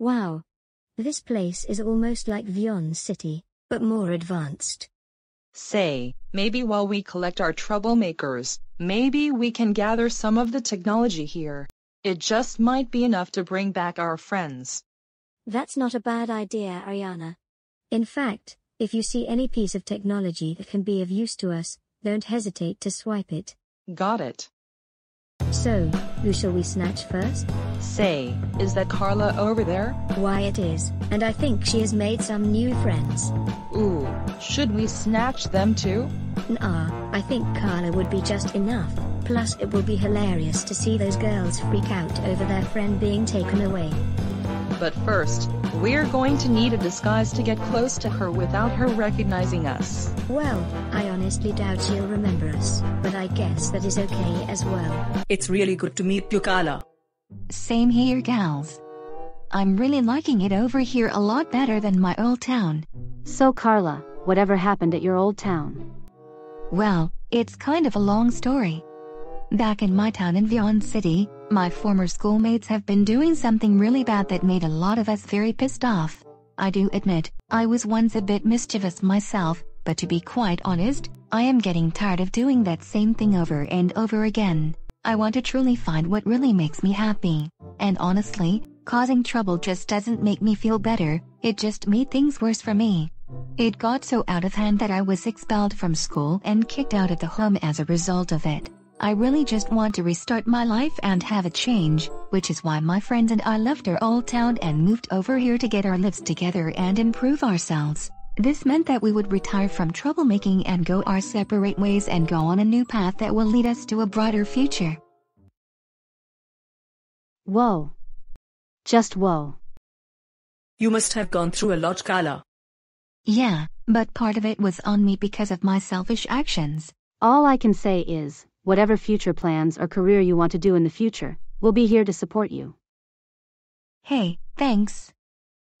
Wow. This place is almost like Vyond City, but more advanced. Say, maybe while we collect our troublemakers, maybe we can gather some of the technology here. It just might be enough to bring back our friends. That's not a bad idea, Ariana. In fact, if you see any piece of technology that can be of use to us, don't hesitate to swipe it. Got it. So, who shall we snatch first? Say, is that Carla over there? Why it is, and I think she has made some new friends. Ooh, should we snatch them too? Nah, I think Carla would be just enough. Plus, it will be hilarious to see those girls freak out over their friend being taken away. But first, we're going to need a disguise to get close to her without her recognizing us. Well, I honestly doubt she'll remember us, but I guess that is okay as well. It's really good to meet you, Carla. Same here, gals. I'm really liking it over here a lot better than my old town. So Carla, whatever happened at your old town? Well, it's kind of a long story. Back in my town in Vyond City, my former schoolmates have been doing something really bad that made a lot of us very pissed off. I do admit, I was once a bit mischievous myself, but to be quite honest, I am getting tired of doing that same thing over and over again. I want to truly find what really makes me happy. And honestly, causing trouble just doesn't make me feel better, it just made things worse for me. It got so out of hand that I was expelled from school and kicked out of the home as a result of it. I really just want to restart my life and have a change, which is why my friends and I left our old town and moved over here to get our lives together and improve ourselves. This meant that we would retire from troublemaking and go our separate ways and go on a new path that will lead us to a brighter future. Whoa. Just whoa. You must have gone through a lot, Carla. Yeah, but part of it was on me because of my selfish actions. All I can say is, whatever future plans or career you want to do in the future, we'll be here to support you. Hey, thanks.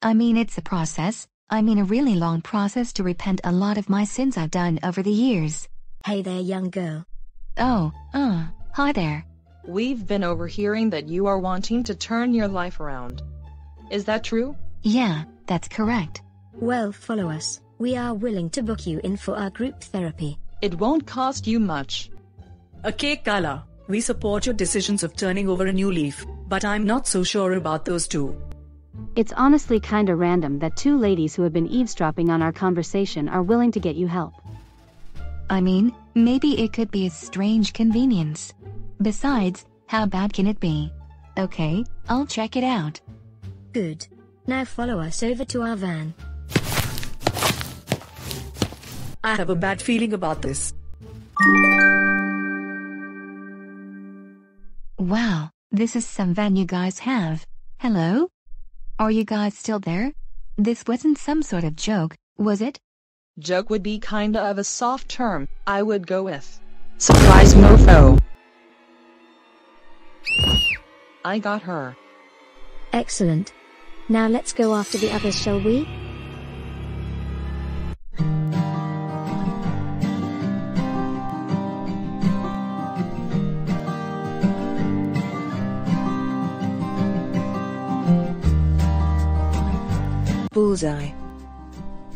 I mean, it's a process. I mean, a really long process to repent a lot of my sins I've done over the years. Hey there, young girl. Oh, uh, hi there. We've been overhearing that you are wanting to turn your life around. Is that true? Yeah, that's correct. Well, follow us. We are willing to book you in for our group therapy. It won't cost you much. Okay, Carla, we support your decisions of turning over a new leaf, but I'm not so sure about those two. It's honestly kinda random that two ladies who have been eavesdropping on our conversation are willing to get you help. I mean, maybe it could be a strange convenience. Besides, how bad can it be? Okay, I'll check it out. Good. Now follow us over to our van. I have a bad feeling about this. Wow, this is some van you guys have. Hello? Are you guys still there? This wasn't some sort of joke, was it? Joke would be kinda of a soft term, I would go with. Surprise mofo. I got her. Excellent. Now let's go after the others, shall we?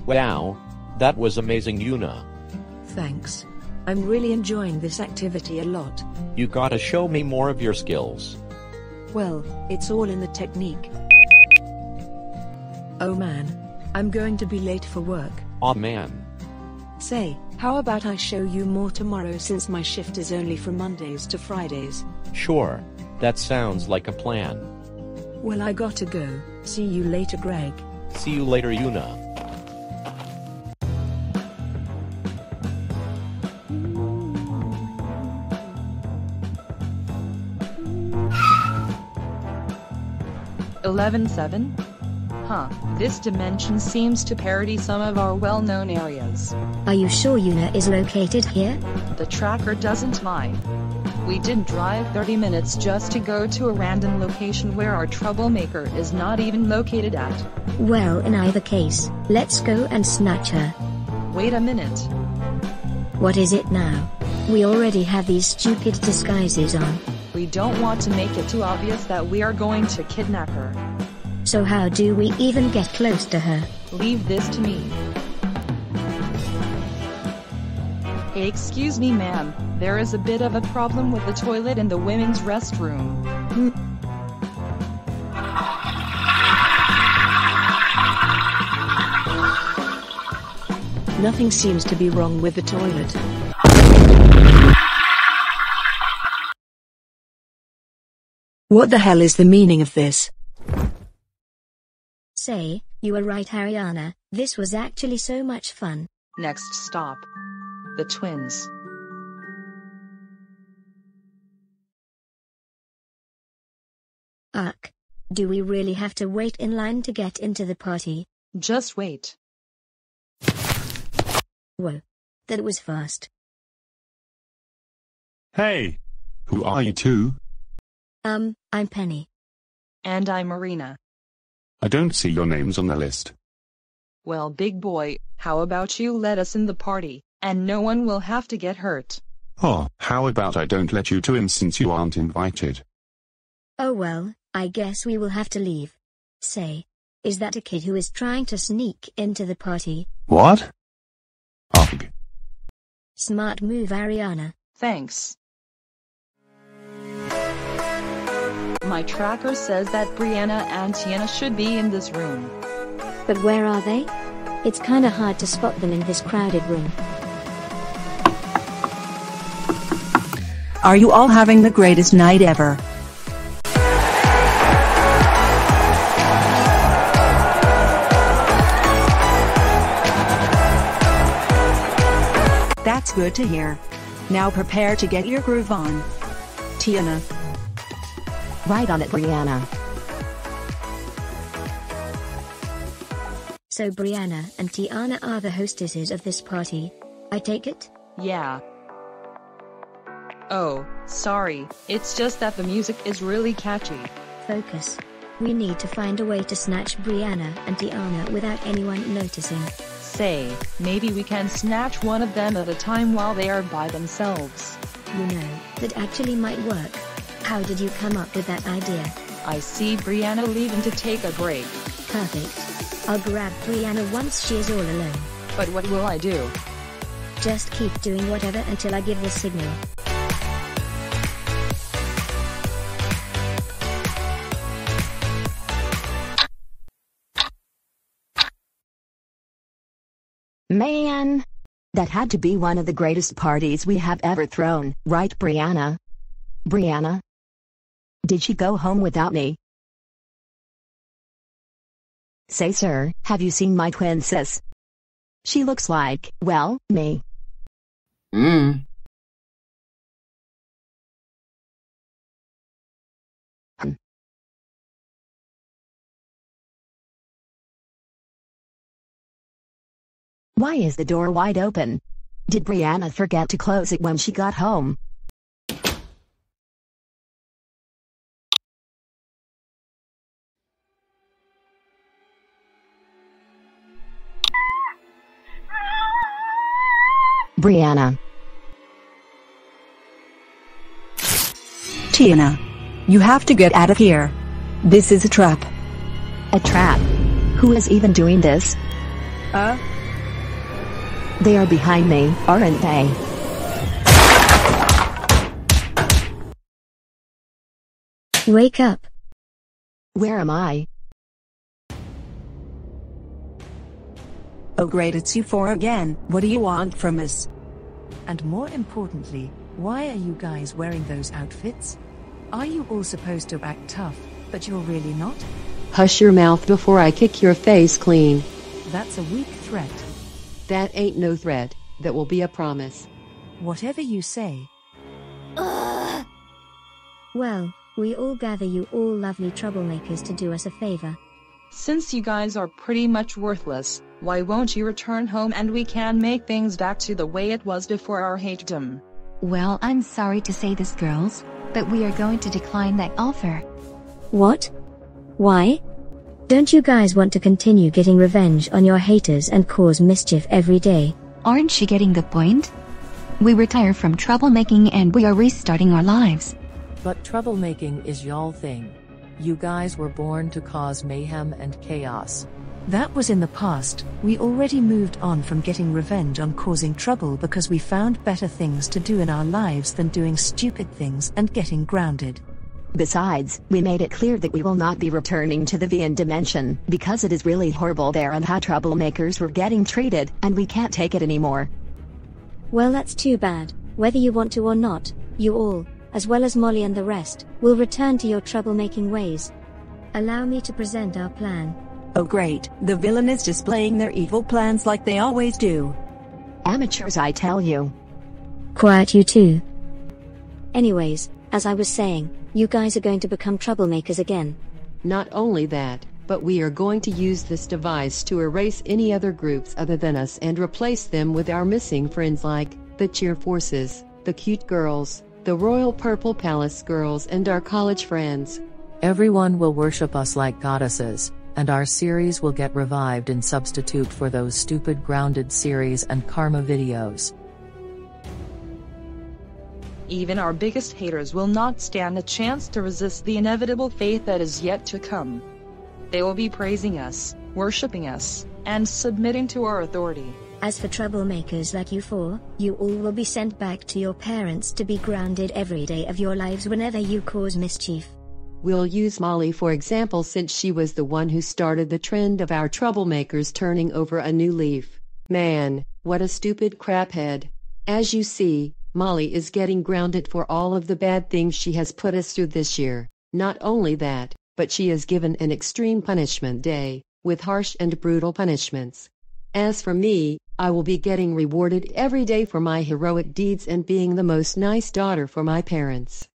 Wow, that was amazing Yuna. Thanks. I'm really enjoying this activity a lot. You gotta show me more of your skills. Well, it's all in the technique. Oh man. I'm going to be late for work. Aw oh, man. Say, how about I show you more tomorrow since my shift is only from Mondays to Fridays? Sure. That sounds like a plan. Well, I gotta go. See you later, Greg. See you later, Yuna. Eleven seven? Huh, this dimension seems to parody some of our well-known areas. Are you sure Yuna is located here? The tracker doesn't lie. We didn't drive 30 minutes just to go to a random location where our troublemaker is not even located at. Well, in either case, let's go and snatch her. Wait a minute. What is it now? We already have these stupid disguises on. We don't want to make it too obvious that we are going to kidnap her. So how do we even get close to her? Leave this to me. Excuse me, ma'am. There is a bit of a problem with the toilet in the women's restroom. Nothing seems to be wrong with the toilet. What the hell is the meaning of this? Say, you were right, Ariana. This was actually so much fun. Next stop. The twins. Ugh. Do we really have to wait in line to get into the party? Just wait. Whoa. That was fast. Hey! Who are you two? Um, I'm Penny. And I'm Marina. I don't see your names on the list. Well, big boy, how about you let us in the party, and no one will have to get hurt? Oh, how about I don't let you two in since you aren't invited? Oh well, I guess we will have to leave. Say, is that a kid who is trying to sneak into the party? What? Ugh. Smart move, Ariana. Thanks. My tracker says that Brianna and Tiana should be in this room. But where are they? It's kinda hard to spot them in this crowded room. Are you all having the greatest night ever? That's good to hear. Now prepare to get your groove on. Tiana. Right on it, Brianna. So Brianna and Tiana are the hostesses of this party. I take it? Yeah. Oh, sorry, it's just that the music is really catchy. Focus. We need to find a way to snatch Brianna and Tiana without anyone noticing. Say, maybe we can snatch one of them at a time while they are by themselves. You know, that actually might work. How did you come up with that idea? I see Brianna leaving to take a break. Perfect. I'll grab Brianna once she is all alone. But what will I do? Just keep doing whatever until I give the signal. Man! That had to be one of the greatest parties we have ever thrown, right Brianna? Brianna? Did she go home without me? Say sir, have you seen my twin sis? She looks like, well, me. Mm. Why is the door wide open? Did Brianna forget to close it when she got home? Brianna. Tiana. You have to get out of here. This is a trap. A trap. Who is even doing this? Uh? They are behind me, aren't they? Wake up. Where am I? Oh great it's you four again, what do you want from us? And more importantly, why are you guys wearing those outfits? Are you all supposed to act tough, but you're really not? Hush your mouth before I kick your face clean. That's a weak threat. That ain't no threat, that will be a promise. Whatever you say. Well, we all gather you all lovely troublemakers to do us a favor. Since you guys are pretty much worthless, why won't you return home and we can make things back to the way it was before our hatedom? Well, I'm sorry to say this, girls, but we are going to decline that offer. What? Why? Don't you guys want to continue getting revenge on your haters and cause mischief every day? Aren't you getting the point? We retire from troublemaking and we are restarting our lives. But troublemaking is y'all thing. You guys were born to cause mayhem and chaos. That was in the past, we already moved on from getting revenge on causing trouble because we found better things to do in our lives than doing stupid things and getting grounded. Besides, we made it clear that we will not be returning to the Vyond dimension because it is really horrible there and how troublemakers were getting treated, and we can't take it anymore. Well, that's too bad. Whether you want to or not, you all, as well as Molly and the rest, will return to your troublemaking ways. Allow me to present our plan. Oh great, the villain is displaying their evil plans like they always do. Amateurs, I tell you. Quiet you too. Anyways, as I was saying, you guys are going to become troublemakers again. Not only that, but we are going to use this device to erase any other groups other than us and replace them with our missing friends like the cheer forces, the cute girls, the Royal Purple Palace girls and our college friends. Everyone will worship us like goddesses, and our series will get revived in substitute for those stupid grounded series and karma videos. Even our biggest haters will not stand a chance to resist the inevitable fate that is yet to come. They will be praising us, worshipping us, and submitting to our authority. As for troublemakers like you four, you all will be sent back to your parents to be grounded every day of your lives whenever you cause mischief. We'll use Molly for example since she was the one who started the trend of our troublemakers turning over a new leaf. Man, what a stupid craphead. As you see, Molly is getting grounded for all of the bad things she has put us through this year. Not only that, but she is given an extreme punishment day, with harsh and brutal punishments. As for me, I will be getting rewarded every day for my heroic deeds and being the most nice daughter for my parents.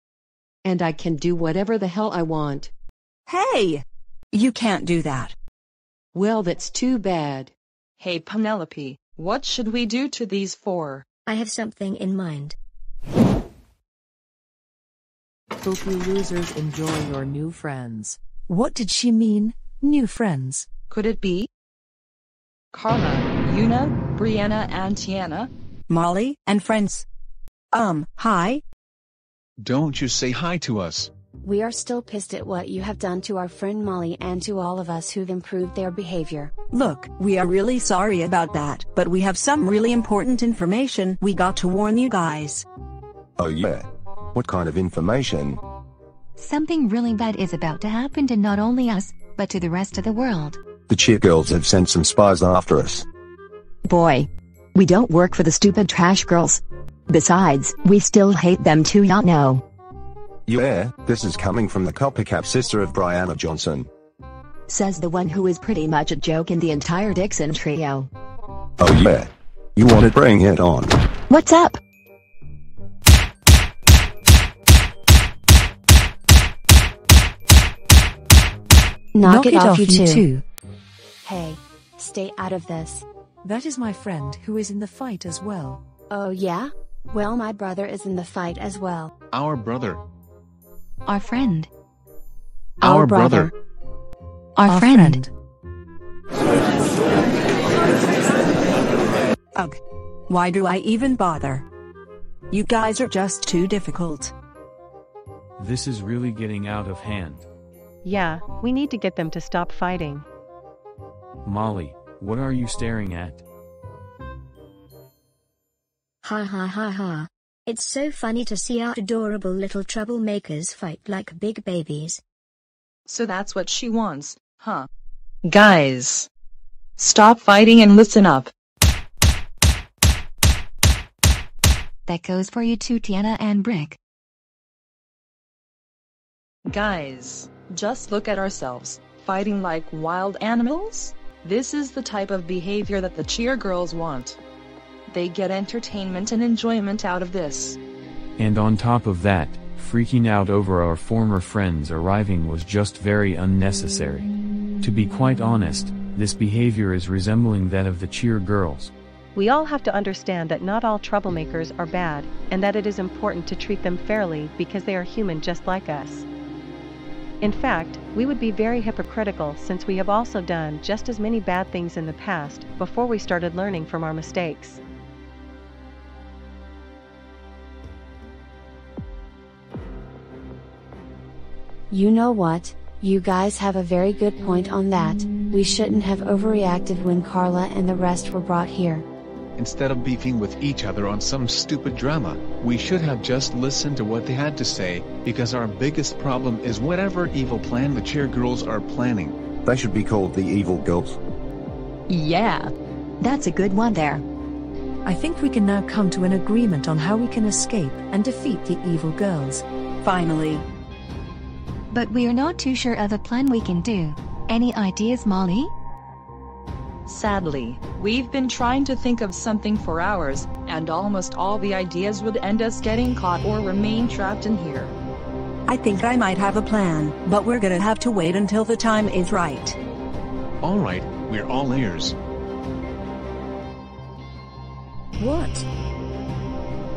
And I can do whatever the hell I want. Hey! You can't do that. Well, that's too bad. Hey Penelope, what should we do to these four? I have something in mind. Hope you losers enjoy your new friends. What did she mean, new friends? Could it be? Carla, Yuna, Brianna, and Tiana? Molly and friends. Um, hi? Don't you say hi to us. We are still pissed at what you have done to our friend Molly and to all of us who've improved their behavior. Look, we are really sorry about that, but we have some really important information we got to warn you guys. Oh yeah? What kind of information? Something really bad is about to happen to not only us, but to the rest of the world. The cheer girls have sent some spies after us. Boy. We don't work for the stupid trash girls. Besides, we still hate them too, y'all know. Yeah, this is coming from the copycat sister of Brianna Johnson. Says the one who is pretty much a joke in the entire Dixon trio. Oh yeah? You wanna bring it on? What's up? Knock, it, off, you two. Hey, stay out of this. That is my friend who is in the fight as well. Oh yeah? Well, my brother is in the fight as well. Our brother. Our friend. Our, brother. Our, Our friend. Ugh. Why do I even bother? You guys are just too difficult. This is really getting out of hand. Yeah, we need to get them to stop fighting. Molly, what are you staring at? Ha ha ha ha. It's so funny to see our adorable little troublemakers fight like big babies. So that's what she wants, huh? Guys! Stop fighting and listen up. That goes for you too, Tiana and Brick. Guys, just look at ourselves, fighting like wild animals? This is the type of behavior that the cheer girls want. They get entertainment and enjoyment out of this. And on top of that, freaking out over our former friends arriving was just very unnecessary. To be quite honest, this behavior is resembling that of the cheer girls. We all have to understand that not all troublemakers are bad, and that it is important to treat them fairly because they are human just like us. In fact, we would be very hypocritical since we have also done just as many bad things in the past before we started learning from our mistakes. You know what? You guys have a very good point on that, we shouldn't have overreacted when Carla and the rest were brought here. Instead of beefing with each other on some stupid drama, we should have just listened to what they had to say, because our biggest problem is whatever evil plan the cheer girls are planning. They should be called the evil girls. Yeah. That's a good one there. I think we can now come to an agreement on how we can escape and defeat the evil girls. Finally. But we are not too sure of a plan we can do. Any ideas, Molly? Sadly, we've been trying to think of something for hours, and almost all the ideas would end us getting caught or remain trapped in here. I think I might have a plan, but we're gonna have to wait until the time is right. Alright, we're all ears. What?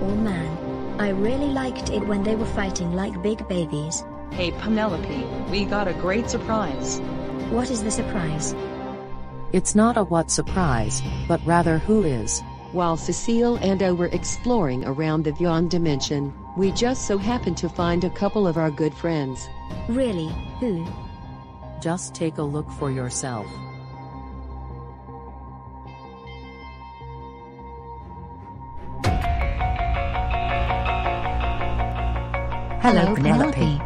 Oh man. I really liked it when they were fighting like big babies. Hey Penelope, we got a great surprise. What is the surprise? It's not a what surprise, but rather who is. While Cecile and I were exploring around the Beyond Dimension, we just so happened to find a couple of our good friends. Really, who? Just take a look for yourself. Hello, Penelope.